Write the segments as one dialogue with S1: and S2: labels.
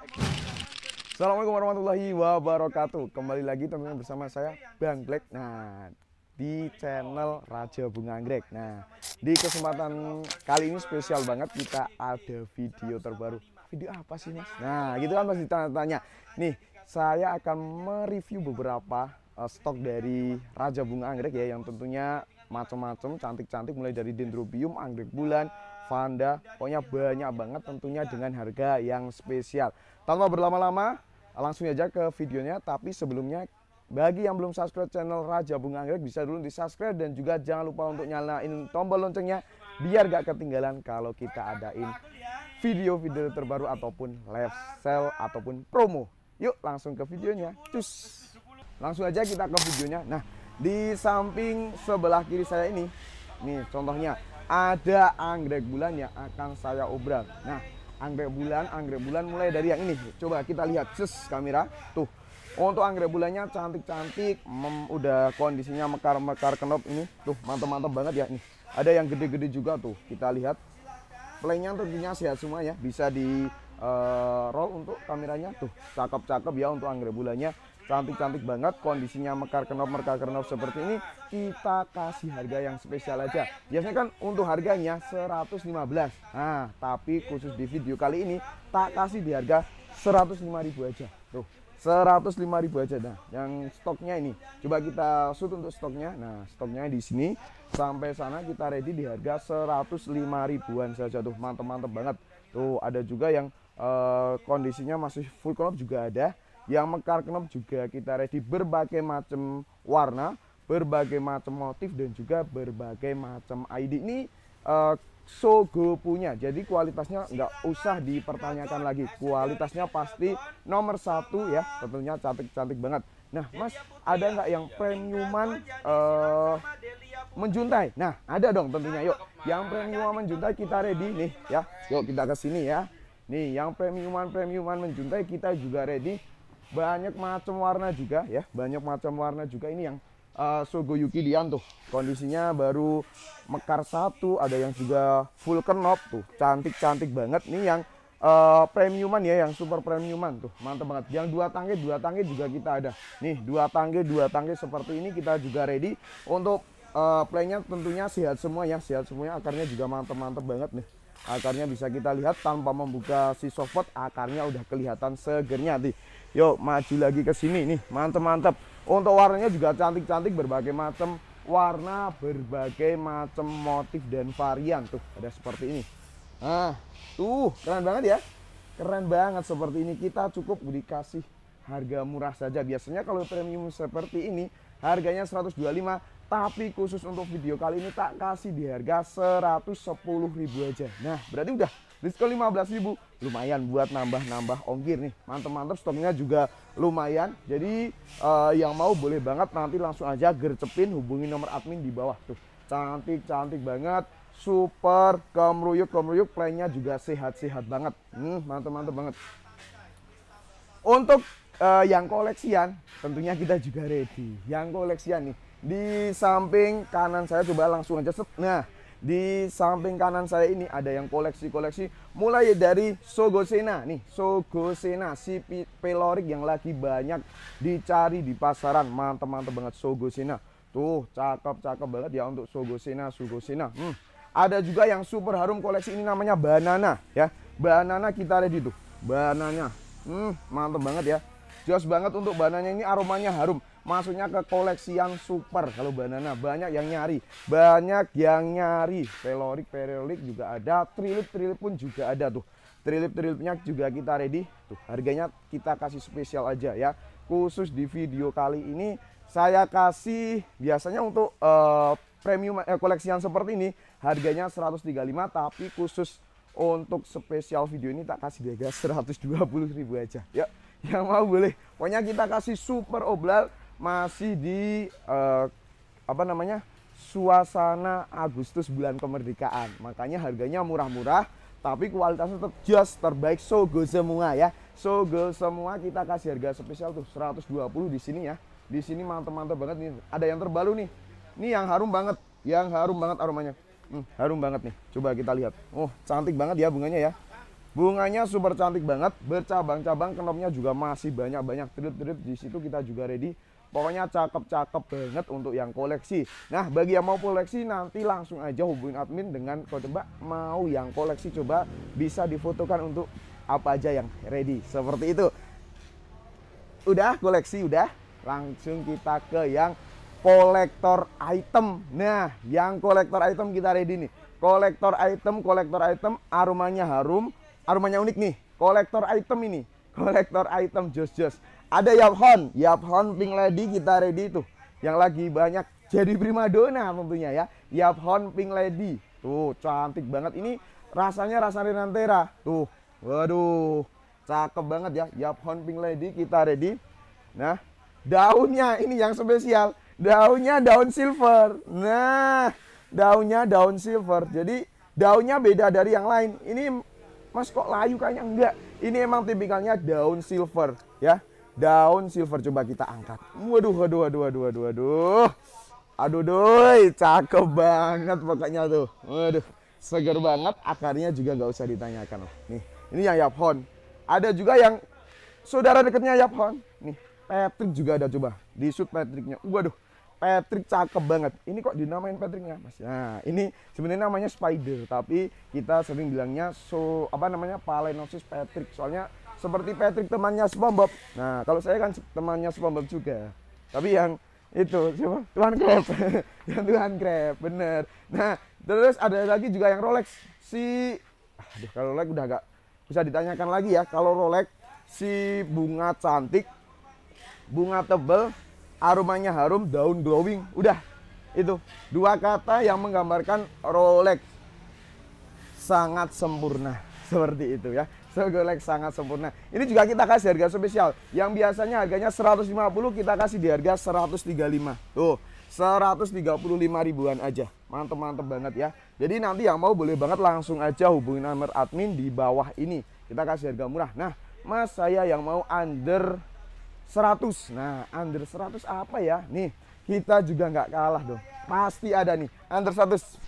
S1: Assalamualaikum warahmatullahi wabarakatuh. Kembali lagi tentunya bersama saya Bang Black. Nah, di channel Raja Bunga Anggrek. Nah, di kesempatan kali ini spesial banget kita ada video terbaru. Video apa sih, Mas? Nah, gitu kan pasti tanya-tanya. Nih, saya akan mereview beberapa uh, stok dari Raja Bunga Anggrek ya yang tentunya macam-macam cantik-cantik mulai dari dendrobium, anggrek bulan, vanda, pokoknya banyak banget tentunya dengan harga yang spesial. Tanpa berlama-lama, langsung aja ke videonya. Tapi sebelumnya bagi yang belum subscribe channel Raja Bunga Anggrek bisa dulu di subscribe dan juga jangan lupa untuk nyalain tombol loncengnya biar gak ketinggalan kalau kita adain video-video terbaru ataupun live sale ataupun promo. Yuk langsung ke videonya. Cus. Langsung aja kita ke videonya. Nah di samping sebelah kiri saya ini nih contohnya ada anggrek bulan yang akan saya obral nah anggrek bulan, anggrek bulan mulai dari yang ini. Coba kita lihat ses kamera. Tuh. Untuk anggrek bulannya cantik-cantik, udah kondisinya mekar-mekar kenop ini. Tuh, mantap-mantap banget ya ini. Ada yang gede-gede juga tuh. Kita lihat. Playnya tentunya sehat semua ya. Bisa di uh, roll untuk kameranya tuh. Cakep-cakep ya untuk anggrek bulannya cantik-cantik banget kondisinya mekar kenop mekar kenop seperti ini. Kita kasih harga yang spesial aja. Biasanya kan untuk harganya 115 nah tapi khusus di video kali ini tak kasih di harga 105.000 aja. Tuh 105.000 aja. Nah yang stoknya ini. Coba kita shoot untuk stoknya. Nah stoknya di sini. Sampai sana kita ready di harga 105 ribuan saja. Tuh mantep-mantep banget. Tuh ada juga yang uh, kondisinya masih full crop juga ada yang mekar kenop juga kita ready berbagai macam warna berbagai macam motif dan juga berbagai macam ID ini uh, Sogo punya. Jadi kualitasnya nggak usah dipertanyakan lagi. Kualitasnya pasti nomor satu ya. Tentunya cantik-cantik banget. Nah mas ada nggak yang premiuman uh, menjuntai? Nah ada dong tentunya. Yuk yang premiuman menjuntai kita ready nih ya. Yuk kita ke sini ya. Nih yang premiuman premiuman menjuntai kita juga ready banyak macam warna juga ya banyak macam warna juga. Ini yang uh, Sogo Yuki Dian tuh. Kondisinya baru mekar satu ada yang juga full kenop tuh. Cantik-cantik banget. Nih yang uh, premiuman ya yang super premiuman tuh. Mantap banget. Yang dua tangke dua tangke juga kita ada. Nih dua tangke dua tangke seperti ini kita juga ready untuk uh, playnya tentunya sehat semua ya sehat semuanya akarnya juga mantap-mantap banget nih. Akarnya bisa kita lihat tanpa membuka si softpot akarnya udah kelihatan segernya nih Yuk maju lagi ke sini nih, mantep-mantep. Untuk warnanya juga cantik-cantik berbagai macam warna, berbagai macam motif dan varian tuh. Ada seperti ini. Nah, tuh keren banget ya. Keren banget seperti ini. Kita cukup dikasih harga murah saja. Biasanya kalau premium seperti ini harganya 125 tapi khusus untuk video kali ini tak kasih di harga 110.000 aja. Nah, berarti udah diskon 15.000 lumayan buat nambah-nambah ongkir nih. Mantep-mantep stoknya juga lumayan. Jadi uh, yang mau boleh banget nanti langsung aja gercepin hubungi nomor admin di bawah tuh. Cantik-cantik banget super kemruyuk kemruyuk playnya juga sehat-sehat banget. Hmm, mantep-mantep banget. Untuk uh, yang koleksian tentunya kita juga ready. Yang koleksian nih di samping kanan saya coba langsung aja set. Nah di samping kanan saya ini ada yang koleksi-koleksi mulai dari Sogosena nih, Sogosena si pelorik yang lagi banyak dicari di pasaran. Mantap-mantap banget Sogosena. Tuh, cakep-cakep banget ya untuk Sogosena, Sogosena. Hmm. Ada juga yang super harum koleksi ini namanya banana ya. Banana kita ready tuh. Banana. Hmm, mantap banget ya. Jos banget untuk banana ini aromanya harum masuknya ke koleksi yang super. Kalau banana banyak yang nyari. Banyak yang nyari. Pelorik pelorik juga ada. Trilip trilip pun juga ada tuh. Trilip trilipnya juga kita ready. Tuh harganya kita kasih spesial aja ya. Khusus di video kali ini saya kasih biasanya untuk uh, premium eh, koleksian seperti ini harganya 135 tapi khusus untuk spesial video ini tak kasih harga 120.000 aja. Ya yang mau boleh. Pokoknya kita kasih super oblal masih di uh, apa namanya suasana Agustus bulan kemerdekaan. Makanya harganya murah-murah tapi kualitasnya tetap just terbaik Sogo semua ya. Sogo semua kita kasih harga spesial tuh 120 di sini ya. Di sini mantap-mantap banget nih. Ada yang terbaru nih. Ini yang harum banget yang harum banget aromanya. Hmm, harum banget nih. Coba kita lihat. Oh cantik banget ya bunganya ya. Bunganya super cantik banget, bercabang-cabang, kenopnya juga masih banyak-banyak. Drip-drip di situ kita juga ready. Pokoknya cakep-cakep banget untuk yang koleksi. Nah, bagi yang mau koleksi nanti langsung aja hubungin admin dengan kode Mbak mau yang koleksi coba bisa difotokan untuk apa aja yang ready. Seperti itu. Udah koleksi udah, langsung kita ke yang kolektor item. Nah, yang kolektor item kita ready nih. Kolektor item, kolektor item, aromanya harum, aromanya unik nih. Kolektor item ini, kolektor item jos jos. Ada Yaphon, Yaphon Pink Lady kita ready tuh. Yang lagi banyak jadi primadona tentunya ya. Yaphon Pink Lady. Tuh, cantik banget. Ini rasanya rasa Rinantera. Tuh, waduh. Cakep banget ya. Yaphon Pink Lady kita ready. Nah, daunnya ini yang spesial. Daunnya daun silver. Nah, daunnya daun silver. Jadi daunnya beda dari yang lain. Ini Mas kok layu kayaknya enggak. Ini emang tipikalnya daun silver ya. Daun silver coba kita angkat. Waduh, waduh, waduh, waduh, waduh, waduh. Aduh, doi, cakep banget pokoknya tuh. Waduh, seger banget. Akarnya juga nggak usah ditanyakan. Nih, ini yang Yaphon. Ada juga yang saudara dekatnya Yaphon. Nih, Patrick juga ada coba. Di shoot Patricknya. Waduh, Patrick cakep banget. Ini kok dinamain Patricknya, Mas? Nah, ini sebenarnya namanya Spider, tapi kita sering bilangnya so apa namanya Phalaenopsis Patrick. Soalnya seperti Patrick temannya SpongeBob. Nah, kalau saya kan temannya SpongeBob juga. Tapi yang itu siapa? Tuhan Crab. yang Tuhan Crab, bener. Nah, terus ada lagi juga yang Rolex. Si aduh kalau Rolex udah agak bisa ditanyakan lagi ya. Kalau Rolex si bunga cantik, bunga tebel, aromanya harum, daun glowing. Udah. Itu dua kata yang menggambarkan Rolex sangat sempurna. Seperti itu ya. Sogolek sangat sempurna. Ini juga kita kasih harga spesial. Yang biasanya harganya 150 kita kasih di harga 135. Tuh, 135 ribuan aja. Mantep-mantep banget ya. Jadi nanti yang mau boleh banget langsung aja hubungi nomor admin di bawah ini. Kita kasih harga murah. Nah, Mas saya yang mau under 100. Nah, under 100 apa ya? Nih, kita juga nggak kalah dong. Pasti ada nih, under 100.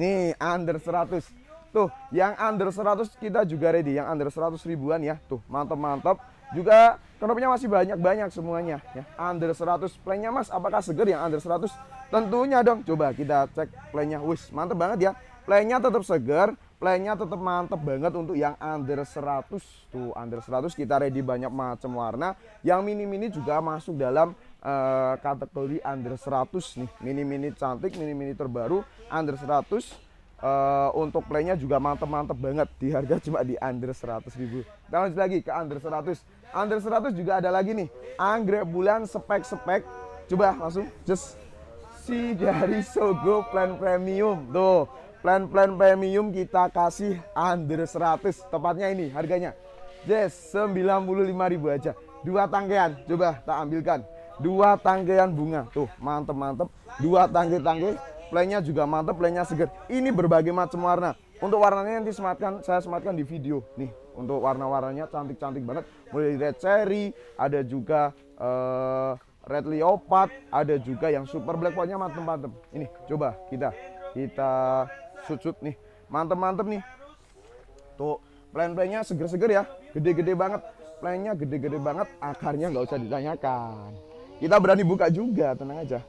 S1: Nih, under 100 Tuh, yang under 100 kita juga ready, yang under 100 ribuan ya. Tuh, mantap-mantap. Juga kenopnya masih banyak-banyak semuanya ya. Under 100 playnya Mas, apakah seger yang under 100? Tentunya dong. Coba kita cek playnya. Wis, mantap banget ya. Playnya tetap seger, playnya tetap mantap banget untuk yang under 100. Tuh, under 100 kita ready banyak macam warna. Yang mini-mini juga masuk dalam uh, kategori under 100 nih. Mini-mini cantik, mini-mini terbaru under 100 uh, untuk playnya juga mantep-mantep banget. Di harga cuma di under 100 ribu. Kita lanjut lagi ke under 100 under 100 juga ada lagi nih. Anggrek bulan spek-spek. Coba langsung just si dari Sogo plan premium. Tuh plan-plan premium kita kasih under 100 tepatnya ini harganya. Yes 95.000 aja. Dua tangkaian coba tak ambilkan. Dua tangkaian bunga. Tuh mantep-mantep. Dua tangkai-tangkai playnya juga mantap, playnya seger. Ini berbagai macam warna. Untuk warnanya nanti sematkan, saya sematkan di video. Nih, untuk warna-warnanya cantik-cantik banget. Mulai dari red cherry, ada juga uh, red leopard, ada juga yang super black pokoknya mantep-mantep. Ini, coba kita kita shoot-shoot nih. Mantep-mantep nih. Tuh, plan-plannya seger-seger ya. Gede-gede banget. Plannya gede-gede banget, akarnya nggak usah ditanyakan. Kita berani buka juga, tenang aja.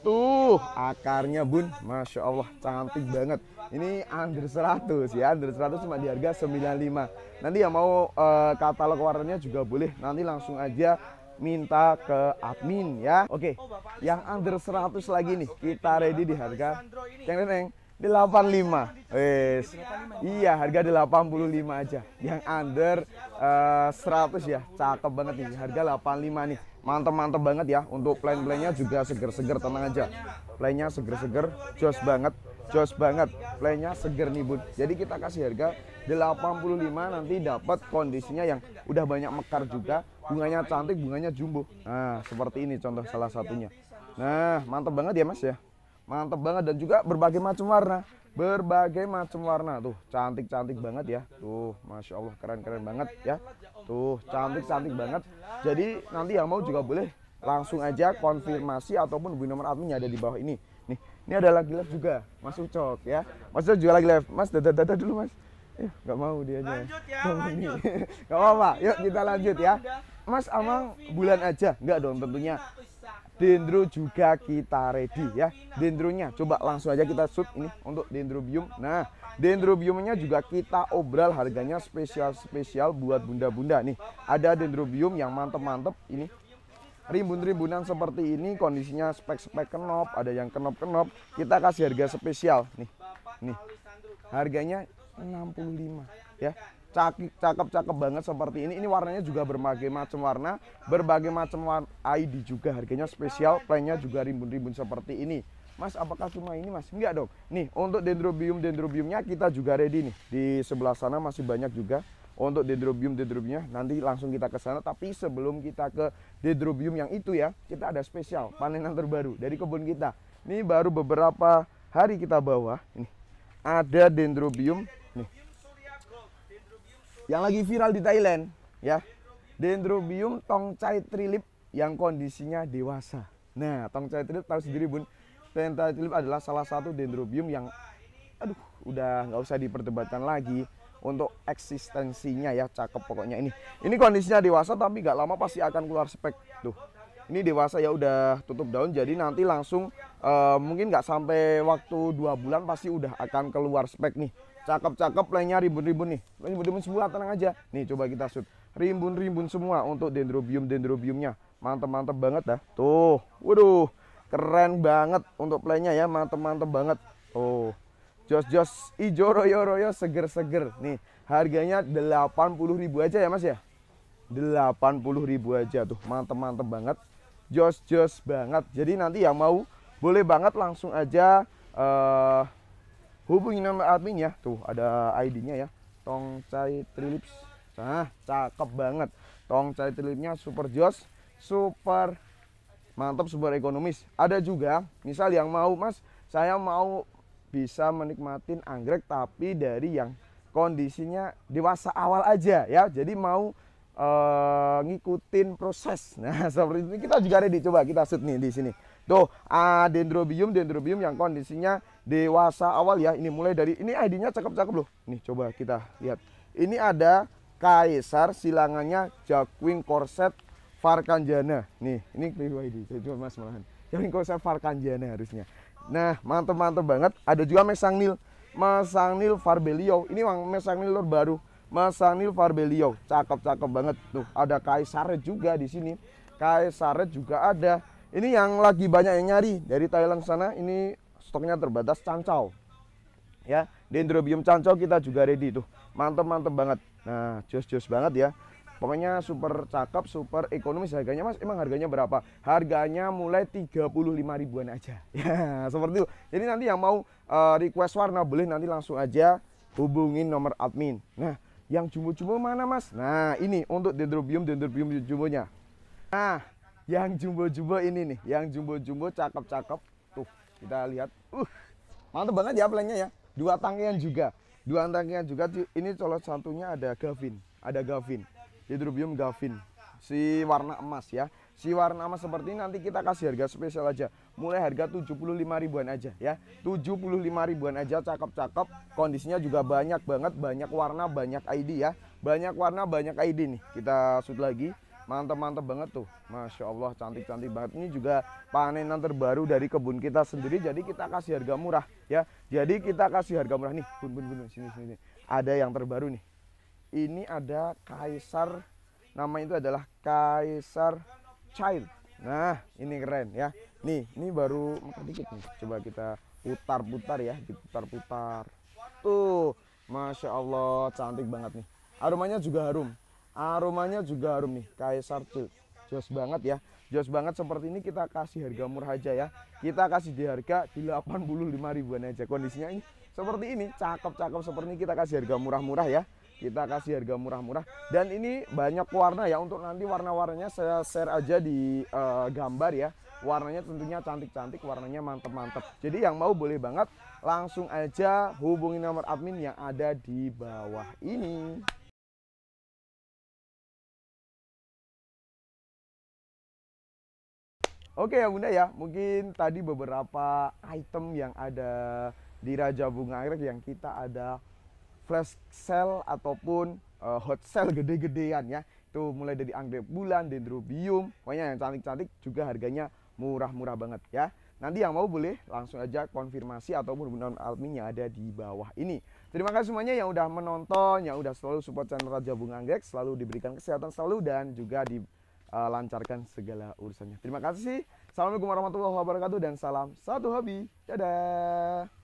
S1: Tuh akarnya bun, Masya Allah cantik banget. Ini under 100 ya, under 100 cuma di harga 95. Nanti yang mau uh, katalog warnanya juga boleh. Nanti langsung aja minta ke admin ya. Oke, yang under 100 lagi nih kita ready di harga ceng neng 85. Wes. Iya, harga 85 aja. Yang under uh, eh, 100 ya. Cakep banget nih. Harga 85 nih mantep-mantep banget ya. Untuk plan-plannya juga seger-seger tenang aja. Plannya seger-seger jos banget jos banget. Plannya seger nih bun. Jadi kita kasih harga 85 nanti dapat kondisinya yang udah banyak mekar juga. Bunganya cantik bunganya jumbo. Nah seperti ini contoh salah satunya. Nah mantep banget ya mas ya. Mantep banget dan juga berbagai macam warna berbagai macam warna tuh cantik-cantik banget ya tuh masya Allah keren-keren banget ya tuh cantik-cantik banget jadi nanti yang mau juga boleh langsung aja konfirmasi ataupun hubungi nomor adminnya ada di bawah ini nih ini ada lagi live juga mas Ucok ya mas Ucok juga lagi live mas dada dada dulu mas Eh, nggak mau dia aja.
S2: Lanjut ya,
S1: Nggak mau
S2: lanjut.
S1: Nggak apa-apa. Yuk kita lanjut ya. Mas Amang bulan aja. Enggak dong tentunya. Dendro juga kita ready ya. Dendronya coba langsung aja kita shoot ini untuk dendrobium. Nah, dendrobiumnya juga kita obral harganya spesial-spesial buat bunda-bunda nih. Ada dendrobium yang mantep-mantep ini. Rimbun-rimbunan seperti ini kondisinya spek-spek kenop, ada yang kenop-kenop. Kita kasih harga spesial nih. Nih. Harganya 65 ya. Cakep cakep banget seperti ini. Ini warnanya juga berbagai macam warna, berbagai macam war- ID juga. Harganya spesial, plainnya juga rimbun-rimbun seperti ini. Mas, apakah cuma ini, Mas? Enggak dong. Nih, untuk dendrobium dendrobiumnya kita juga ready nih. Di sebelah sana masih banyak juga untuk dendrobium dendrobiumnya. Nanti langsung kita ke sana. Tapi sebelum kita ke dendrobium yang itu ya, kita ada spesial panenan terbaru dari kebun kita. Ini baru beberapa hari kita bawa. Ini ada dendrobium yang lagi viral di Thailand ya. Dendrobium tongcai trilip yang kondisinya dewasa. Nah tongcai trilip tahu sendiri bun. Tongcai trilip adalah salah satu dendrobium yang aduh udah nggak usah diperdebatkan lagi untuk eksistensinya ya cakep pokoknya ini. Ini kondisinya dewasa tapi nggak lama pasti akan keluar spek tuh. Ini dewasa ya udah tutup daun jadi nanti langsung eh, mungkin nggak sampai waktu dua bulan pasti udah akan keluar spek nih cakep-cakep lainnya rimbun-rimbun nih. Rimbun-rimbun semua tenang aja. Nih coba kita shoot. Rimbun-rimbun semua untuk dendrobium dendrobiumnya mantep-mantep banget dah. Tuh waduh keren banget untuk playnya ya. Mantep-mantep banget. Tuh jos-jos ijo royo-royo seger-seger. Nih harganya 80.000 aja ya mas ya? 80.000 aja tuh. Mantep-mantep banget. Jos-jos banget. Jadi nanti yang mau boleh banget langsung aja eh hubungi nomor admin ya. Tuh ada ID-nya ya. Tongcai Trilips. Nah cakep banget. Tongcai Trilipsnya super jos super mantap super ekonomis. Ada juga misal yang mau mas saya mau bisa menikmatin anggrek tapi dari yang kondisinya dewasa awal aja ya. Jadi mau eh, ngikutin proses. Nah seperti itu kita juga ready. Coba kita shoot nih di sini. Tuh ah, dendrobium dendrobium yang kondisinya dewasa awal ya. Ini mulai dari ini ID-nya cakep-cakep loh. Nih coba kita lihat. Ini ada kaisar silangannya Jacqueline Corset Farkanjana. Nih ini keliru ID coba mas malahan Jacqueline Corset Farkanjana harusnya. Nah mantep-mantep banget. Ada juga Mesangnil Mesangnil Farbelio ini Mesangnil baru. Mesangnil Farbelio cakep-cakep banget. Tuh ada kaisar juga di sini. Kaisar juga ada. Ini yang lagi banyak yang nyari dari Thailand sana. Ini stoknya terbatas cancau. Ya dendrobium cancau kita juga ready tuh. Mantep mantep banget. Nah jos jos banget ya. Pokoknya super cakep super ekonomis harganya mas. Emang harganya berapa? Harganya mulai 35 ribuan aja. Ya seperti itu. Jadi nanti yang mau eh, request warna boleh nanti langsung aja hubungin nomor admin. Nah yang jumbo-jumbo mana mas? Nah ini untuk dendrobium dendrobium jumbonya. Nah yang jumbo-jumbo ini nih. Yang jumbo-jumbo cakep-cakep kita lihat. Uh mantep banget ya plannya ya. Dua tangkian juga. Dua tangkian juga. Ini salah satunya ada Gavin. Ada Gavin. Hydrobium Gavin. Si warna emas ya. Si warna emas seperti ini nanti kita kasih harga spesial aja. Mulai harga 75 ribuan aja ya. 75 ribuan aja cakep-cakep. Kondisinya juga banyak banget banyak warna banyak ID ya. Banyak warna banyak ID nih. Kita shoot lagi mantap-mantap banget tuh. Masya Allah cantik-cantik banget. Ini juga panenan terbaru dari kebun kita sendiri. Jadi kita kasih harga murah ya. Jadi kita kasih harga murah. Nih bun bun bun sini sini ada yang terbaru nih. Ini ada kaisar. Nama itu adalah kaisar child. Nah ini keren ya. Nih ini baru dikit nih. Coba kita putar-putar ya diputar-putar. Tuh Masya Allah cantik banget nih. Aromanya juga harum aromanya juga harum nih kaisar child jos banget ya. Jos banget seperti ini kita kasih harga murah aja ya. Kita kasih di harga di 85 ribuan aja. Kondisinya ini seperti ini cakep-cakep seperti ini. Kita kasih harga murah-murah ya. Kita kasih harga murah-murah. Dan ini banyak warna ya. Untuk nanti warna-warnanya saya share aja di eh, gambar ya. Warnanya tentunya cantik-cantik warnanya mantep-mantep. Jadi yang mau boleh banget langsung aja hubungi nomor admin yang ada di bawah ini Oke ya bunda ya, mungkin tadi beberapa item yang ada di Raja Bunga Anggrek yang kita ada flash sale ataupun uh, hot sale gede-gedean ya itu mulai dari anggrek bulan, dendrobium, pokoknya yang cantik-cantik juga harganya murah-murah banget ya. Nanti yang mau boleh langsung aja konfirmasi ataupun hubungan admin yang ada di bawah ini. Terima kasih semuanya yang udah menonton, yang udah selalu support channel Raja Bunga Anggrek, selalu diberikan kesehatan selalu dan juga dilancarkan segala urusannya. Terima kasih. Assalamualaikum warahmatullahi wabarakatuh dan salam satu hobi. Dadah.